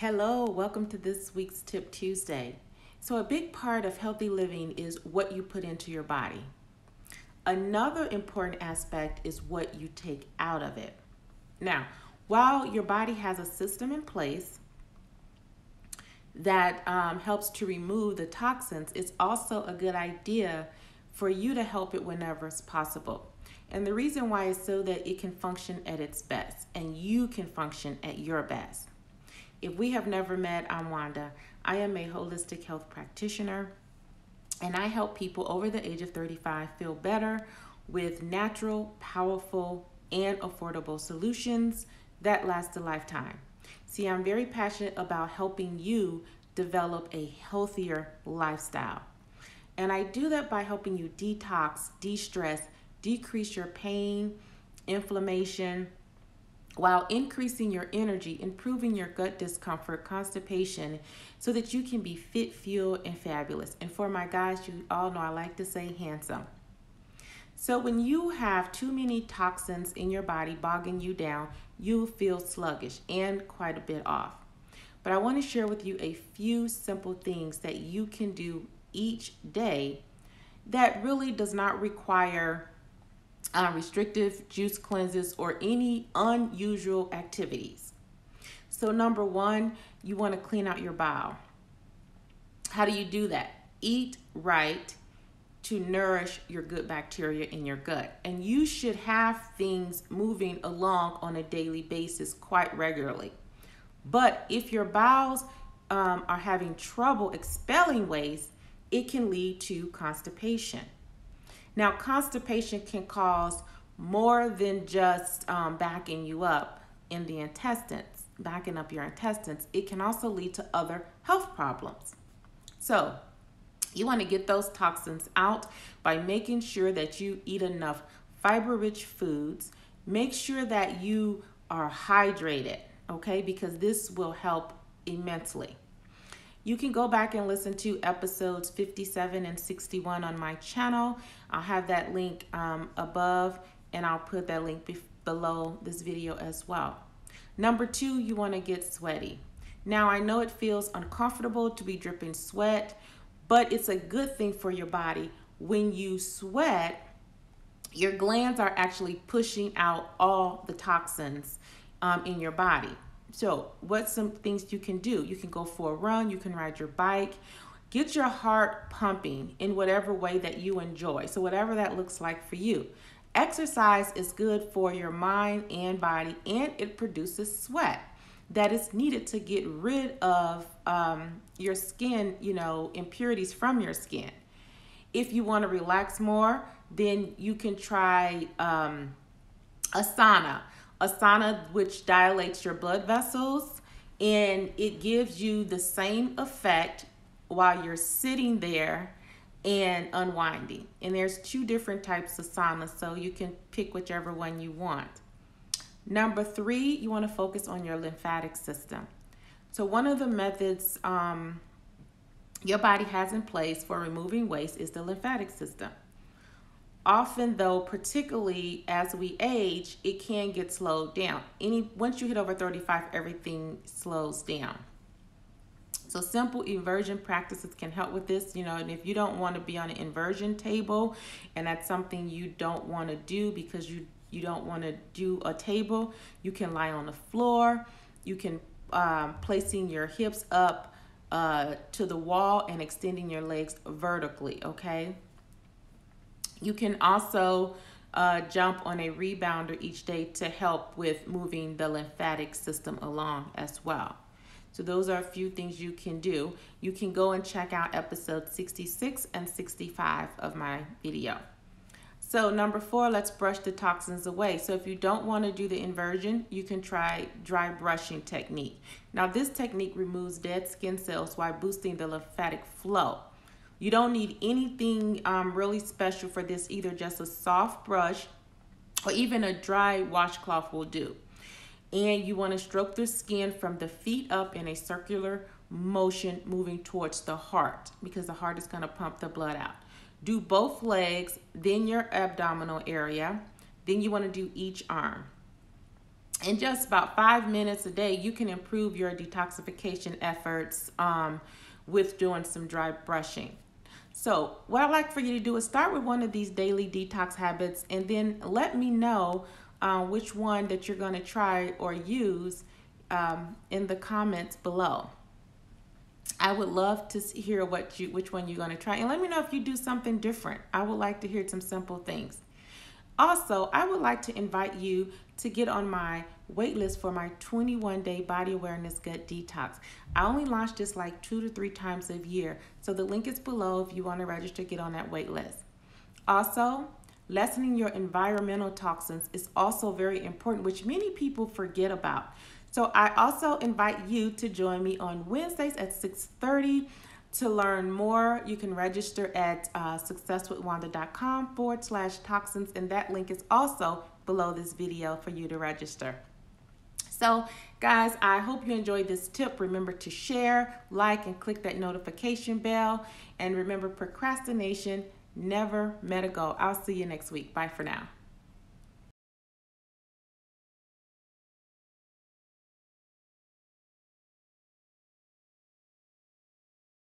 Hello, welcome to this week's Tip Tuesday. So, a big part of healthy living is what you put into your body. Another important aspect is what you take out of it. Now, while your body has a system in place that um, helps to remove the toxins, it's also a good idea for you to help it whenever it's possible. And the reason why is so that it can function at its best and you can function at your best. If we have never met, I'm Wanda. I am a holistic health practitioner and I help people over the age of 35 feel better with natural, powerful, and affordable solutions that last a lifetime. See, I'm very passionate about helping you develop a healthier lifestyle. And I do that by helping you detox, de stress, decrease your pain, inflammation, while increasing your energy, improving your gut discomfort, constipation, so that you can be fit, fuel, and fabulous. And for my guys, you all know I like to say handsome. So when you have too many toxins in your body bogging you down, you feel sluggish and quite a bit off. But I want to share with you a few simple things that you can do each day that really does not require uh, restrictive juice cleanses or any unusual activities. So number one, you want to clean out your bowel. How do you do that? Eat right to nourish your good bacteria in your gut. And you should have things moving along on a daily basis quite regularly. But if your bowels um, are having trouble expelling waste, it can lead to constipation. Now, constipation can cause more than just um, backing you up in the intestines, backing up your intestines. It can also lead to other health problems. So, you want to get those toxins out by making sure that you eat enough fiber rich foods. Make sure that you are hydrated, okay, because this will help immensely. You can go back and listen to episodes 57 and 61 on my channel. I'll have that link um, above and I'll put that link be below this video as well. Number two, you want to get sweaty. Now, I know it feels uncomfortable to be dripping sweat, but it's a good thing for your body. When you sweat, your glands are actually pushing out all the toxins um, in your body. So, what's some things you can do? You can go for a run, you can ride your bike, get your heart pumping in whatever way that you enjoy. So, whatever that looks like for you. Exercise is good for your mind and body, and it produces sweat that is needed to get rid of um, your skin, you know, impurities from your skin. If you want to relax more, then you can try um, a sauna a sauna which dilates your blood vessels and it gives you the same effect while you're sitting there and unwinding. And there's two different types of saunas, so you can pick whichever one you want. Number three, you want to focus on your lymphatic system. So one of the methods um, your body has in place for removing waste is the lymphatic system often though particularly as we age it can get slowed down. Any once you hit over 35 everything slows down. So simple inversion practices can help with this you know and if you don't want to be on an inversion table and that's something you don't want to do because you you don't want to do a table you can lie on the floor you can um, placing your hips up uh, to the wall and extending your legs vertically okay you can also uh, jump on a rebounder each day to help with moving the lymphatic system along as well. So those are a few things you can do. You can go and check out episode 66 and 65 of my video. So number four, let's brush the toxins away. So if you don't want to do the inversion, you can try dry brushing technique. Now this technique removes dead skin cells while boosting the lymphatic flow. You don't need anything um, really special for this either, just a soft brush or even a dry washcloth will do. And you want to stroke the skin from the feet up in a circular motion moving towards the heart because the heart is going to pump the blood out. Do both legs, then your abdominal area. Then you want to do each arm. in just about five minutes a day, you can improve your detoxification efforts um, with doing some dry brushing. So, what I'd like for you to do is start with one of these daily detox habits and then let me know uh, which one that you're going to try or use um, in the comments below. I would love to hear what you which one you're going to try and let me know if you do something different. I would like to hear some simple things. Also, I would like to invite you to get on my waitlist for my 21 day body awareness gut detox. I only launch this like two to three times a year. So the link is below if you want to register, get on that waitlist. Also, lessening your environmental toxins is also very important, which many people forget about. So I also invite you to join me on Wednesdays at 6:30 to learn more. You can register at uh, successwithwanda.com forward slash toxins, and that link is also below this video for you to register. So, guys, I hope you enjoyed this tip. Remember to share, like, and click that notification bell. And remember, procrastination never met a goal. I'll see you next week. Bye for now.